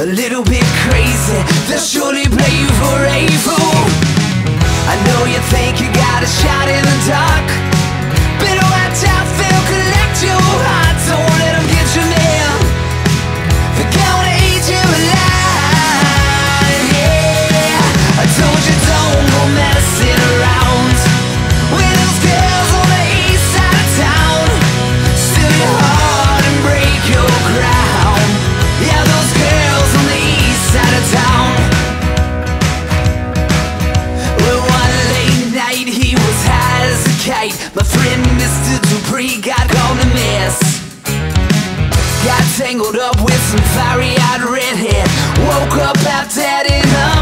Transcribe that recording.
a little bit crazy. right My friend Mr. Dupree got gone to miss Got tangled up with some fiery-eyed redhead Woke up out dead in her